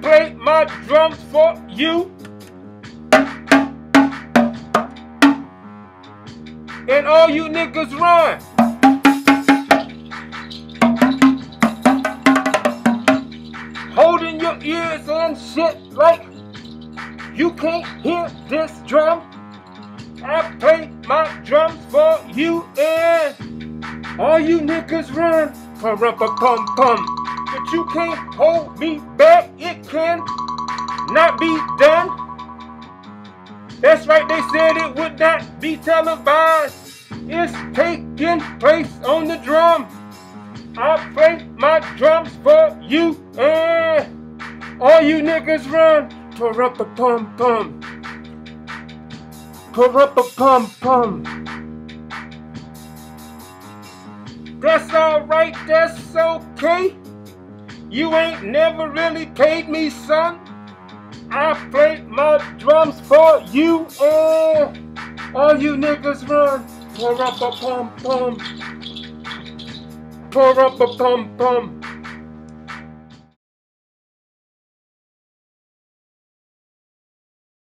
play my drums for you. And all you niggas run. Holding your ears and shit like you can't hear this drum. I play my drums for you and all you niggas run. Pum pum pum you can't hold me back. It can not be done. That's right, they said it would not be televised. It's taking place on the drum. I play my drums for you and all you niggas run. Pum pum pum. Pum pum. That's alright, that's okay. You ain't never really paid me, son. I played my drums for you and all you niggas run. Pum pum pum. Pum pum pum.